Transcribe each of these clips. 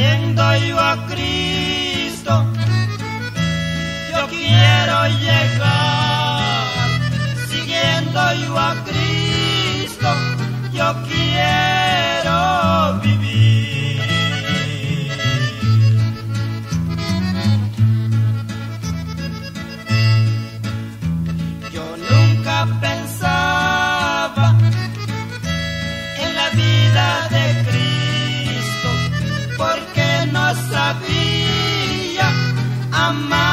siguiendo yo a Cristo, yo quiero llegar, siguiendo yo a Cristo, yo quiero vivir. Yo nunca pensaba en la vida de Cristo. my mind.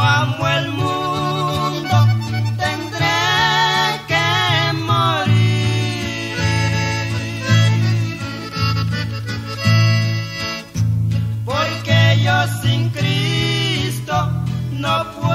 amo el mundo, tendré que morir. Porque yo sin Cristo no puedo.